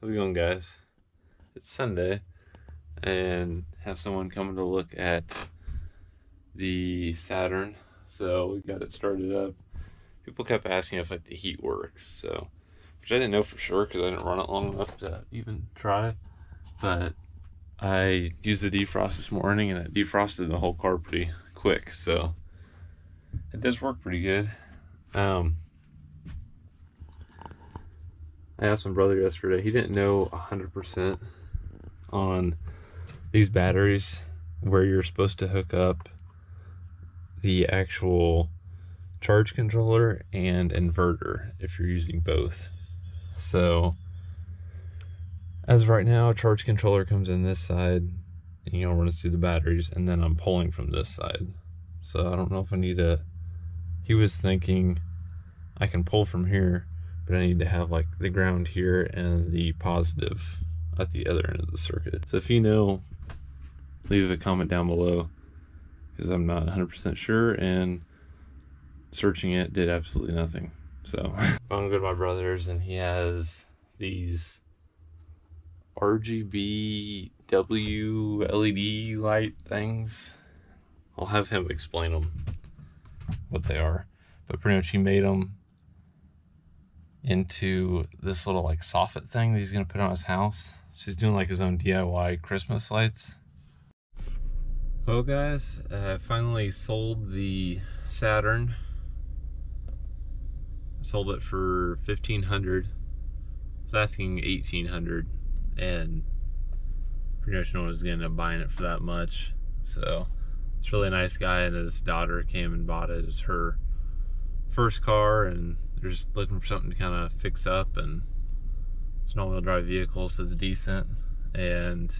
How's it going, guys? It's Sunday, and have someone coming to look at the Saturn. So we got it started up. People kept asking if like the heat works, so which I didn't know for sure because I didn't run it long enough to even try. But I used the defrost this morning, and it defrosted the whole car pretty quick. So it does work pretty good. Um, I asked my brother yesterday. He didn't know 100% on these batteries where you're supposed to hook up the actual charge controller and inverter if you're using both. So, as right now, a charge controller comes in this side, and you know, runs through the batteries, and then I'm pulling from this side. So, I don't know if I need a, He was thinking I can pull from here but I need to have like the ground here and the positive at the other end of the circuit. So if you know, leave a comment down below because I'm not 100% sure and searching it did absolutely nothing. So I'm gonna go to my brother's and he has these RGB W LED light things. I'll have him explain them, what they are. But pretty much he made them into this little like soffit thing that he's gonna put on his house. So he's doing like his own DIY Christmas lights. Well guys, I uh, finally sold the Saturn. sold it for 1500 I was asking 1800 and pretty much no one was gonna end up buying it for that much. So it's really nice guy and his daughter came and bought it. It's her first car and they're just looking for something to kind of fix up and it's an all-wheel drive vehicle so it's decent. And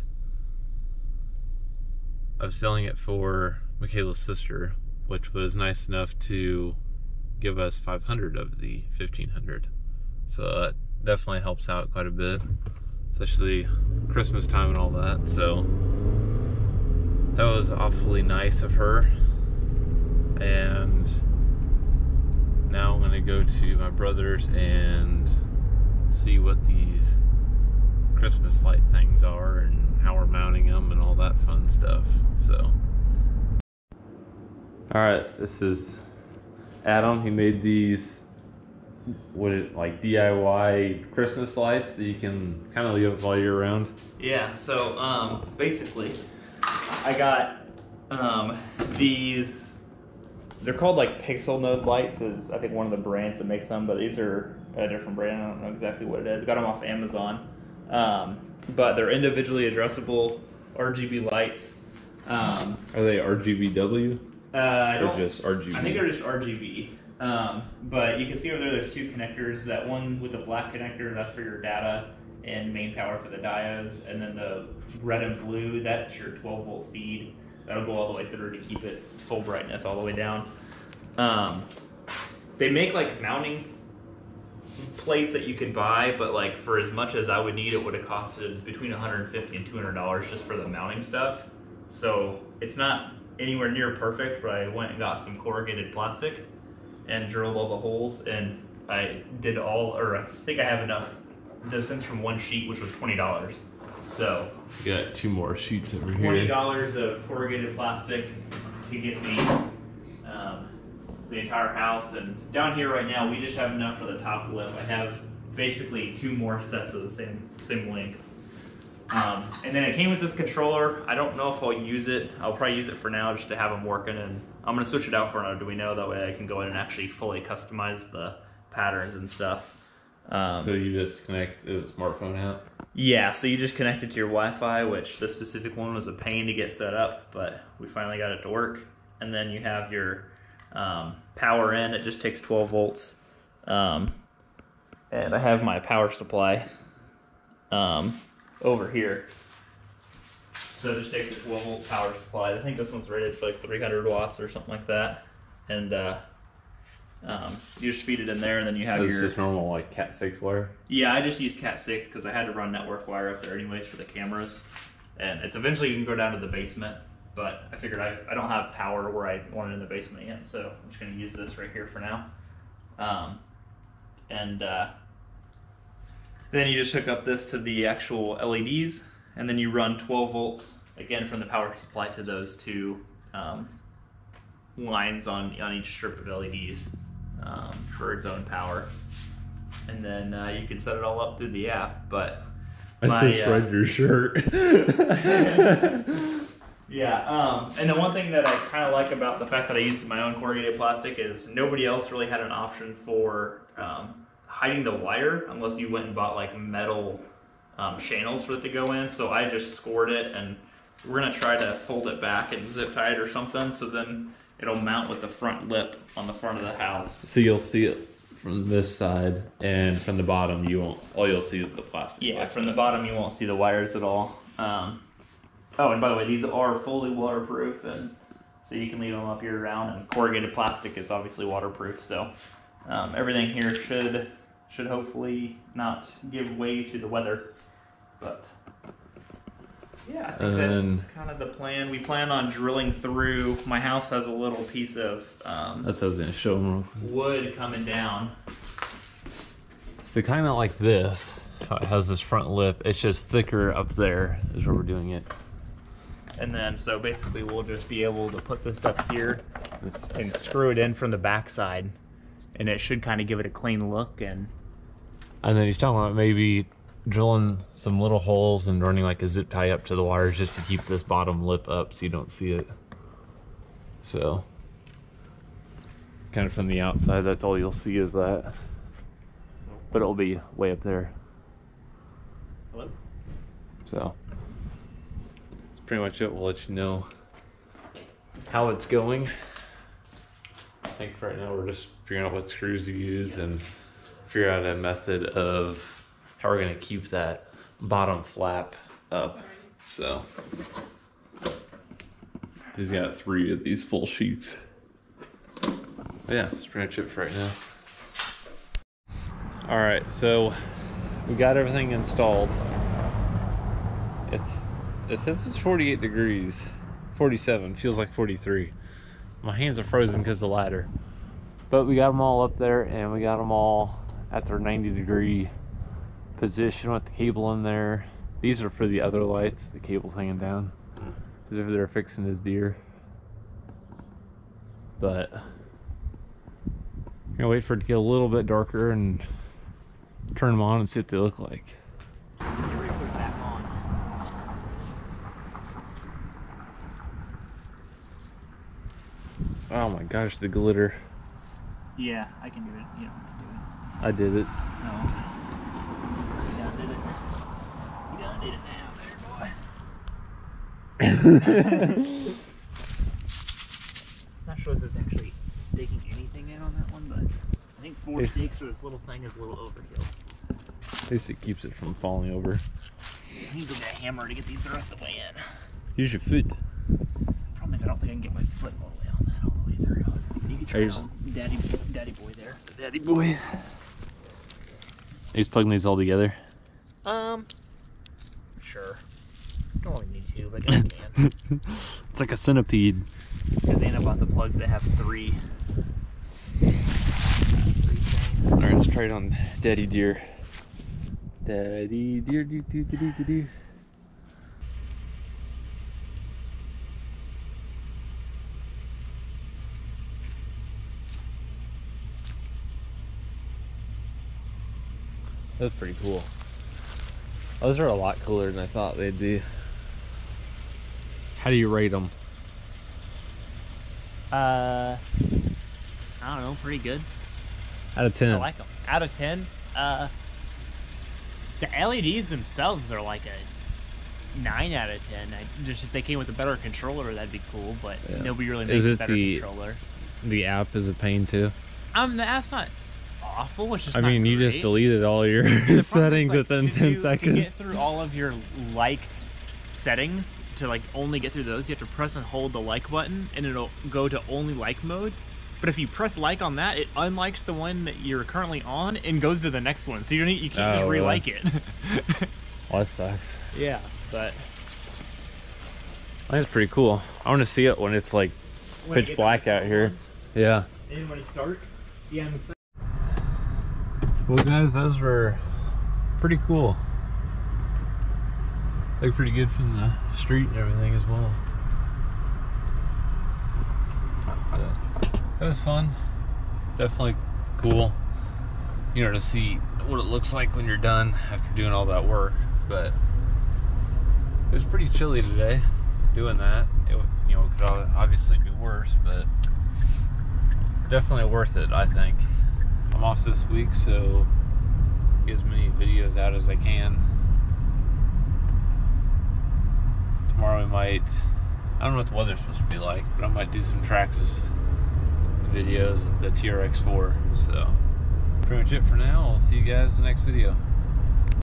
I was selling it for Michaela's sister which was nice enough to give us 500 of the 1500 so that definitely helps out quite a bit especially Christmas time and all that. So that was awfully nice of her. And now I'm gonna go to my brother's and see what these Christmas light things are and how we're mounting them and all that fun stuff. So, all right, this is Adam. He made these what it like DIY Christmas lights that you can kind of leave up all year round. Yeah. So um, basically, I got um, these they're called like Pixel Node lights. Is I think one of the brands that makes them, but these are a different brand. I don't know exactly what it is. Got them off Amazon, um, but they're individually addressable RGB lights. Um, are they RGBW? Uh, I don't. Or just RGB. I think they're just RGB. Um, but you can see over there, there's two connectors. That one with the black connector, that's for your data and main power for the diodes, and then the red and blue, that's your 12 volt feed that'll go all the way through to keep it full brightness all the way down. Um, they make like mounting plates that you could buy, but like for as much as I would need, it would have costed between 150 and 200 dollars just for the mounting stuff. So it's not anywhere near perfect, but I went and got some corrugated plastic and drilled all the holes, and I did all, or I think I have enough distance from one sheet, which was twenty dollars. So you got two more sheets over here. Twenty dollars of corrugated plastic to get the um, the entire house. And down here right now, we just have enough for the top lip. I have basically two more sets of the same same length. Um, and then it came with this controller. I don't know if I'll use it. I'll probably use it for now just to have them working. And I'm gonna switch it out for an Arduino. That way I can go in and actually fully customize the patterns and stuff. Um, so you just connect the smartphone out? Yeah, so you just connect it to your Wi-Fi, which the specific one was a pain to get set up, but we finally got it to work. And then you have your um, power in. It just takes 12 volts. Um, and I have my power supply um, over here. So it just takes a 12 volt power supply. I think this one's rated for like 300 watts or something like that. And uh, um, you just feed it in there, and then you have This your. just normal like Cat six wire. Yeah, I just used Cat six because I had to run network wire up there anyways for the cameras, and it's eventually you can go down to the basement. But I figured I, I don't have power where I want it in the basement yet, so I'm just gonna use this right here for now. Um, and uh, Then you just hook up this to the actual LEDs, and then you run 12 volts again from the power supply to those two um, lines on on each strip of LEDs um, for its own power. And then uh, you can set it all up through the app. But I just uh, read your shirt. Yeah, um, and the one thing that I kind of like about the fact that I used my own corrugated plastic is nobody else really had an option for um, hiding the wire unless you went and bought like metal um, channels for it to go in. So I just scored it, and we're gonna try to fold it back and zip tie it or something, so then it'll mount with the front lip on the front of the house. so you'll see it from this side, and from the bottom, you won't. All you'll see is the plastic. Yeah, from the bottom you won't see the wires at all. Um, oh, and by the way, these are fully waterproof, and so you can leave them up year round. And corrugated plastic is obviously waterproof, so um, everything here should should hopefully not give way to the weather. But yeah, I think And- that's kind of the plan. We plan on drilling through. My house has a little piece of um, That's what I was gonna show them real quick. wood coming down. So kind of like this, how it has this front lip. It's just thicker up there. Is where we're doing it. And then, so basically, we'll just be able to put this up here and screw it in from the backside, and it should kind of give it a clean look. And And then he's talking about maybe drilling some little holes and running like a zip tie up to the wires just to keep this bottom lip up so you don't see it. So, kind of from the outside, that's all you'll see is that. But it'll be way up there. hello. So, that's pretty much it. We'll let you know how it's going. I think right now we're just figuring out what screws to use and figure out a method of how we're going to keep that bottom flap up. So, he's got three of these full sheets. But yeah, that's pretty much it for right now. All right, so we got everything installed. It's it says it's 48 degrees, 47 feels like 43. My hands are frozen because the ladder, but we got them all up there and we got them all at their 90 degree position with the cable in there. These are for the other lights. The cable's hanging down hmm. as if they're fixing his deer. But I'm gonna wait for it to get a little bit darker and turn them on and see what they look like. Get ready to put it back on. Oh my gosh, the glitter. Yeah, I can do it. You don't have to do it. I did it. No. You done did it. You done did it now, there, boy. Not sure if this is actually staking anything in on that one, but I think four It's- stakes for this little thing is a little overkill. At least it keeps it from falling over. I need to get a hammer to get these the rest of the way in. Use your foot. Problem is, I don't think I can get my foot all the way on that all the way through. You can try just- daddy, daddy boy there. Daddy boy. He's plugging these all together. Um, sure. Don't really need to, but I can. it's like a centipede. Because they end up on the plugs that have three. Three. Alright, let's try it on Daddy Deer. Daddy Deer, do do do do do do. That's pretty cool. Those are a lot cooler than I thought they'd be. How do you rate them? Uh, I don't know, pretty good. Out of 10. I like them. Out of 10, uh, the LEDs themselves are like a 9 out of 10. I, just if they came with a better controller, that'd be cool, but Yeah. nobody really Is makes a better the- controller. the app is a pain too. Um, the app's not awful, it's just I not mean, you just deleted all your The problem is, settings like, within to 10 do- To seconds. get through all of your liked settings, to like only get through those, you have to press and hold the like button, and it'll go to only like mode. But if you press like on that, it unlikes the one that you're currently on and goes to the next one. So you don't, you can't Oh, just re-like it. Well, that sucks. yeah, but I think it's pretty cool. I want to see it when it's like when pitch black out here. Yeah. And when it's dark, yeah, I'm excited. Well, guys, those were pretty cool. Look pretty good from the street and everything as well. That was fun. Definitely cool. You know, to see what it looks like when you're done after doing all that work. But it was pretty chilly today doing that. It you know could obviously be worse, but definitely worth it. I think. I'm off this week, so get as many videos out as I can. Tomorrow we might. I don't know what the weather's supposed to be like, but I might do some Traxxas videos the TRX4. So, pretty much it for now. I'll see you guys in the next video.